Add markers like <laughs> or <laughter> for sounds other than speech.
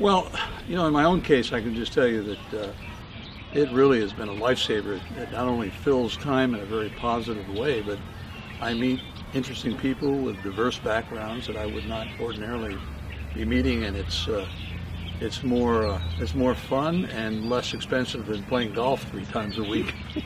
Well, you know, in my own case, I can just tell you that uh, it really has been a lifesaver. It not only fills time in a very positive way, but I meet interesting people with diverse backgrounds that I would not ordinarily be meeting, and it's uh, it's more uh, it's more fun and less expensive than playing golf three times a week. <laughs>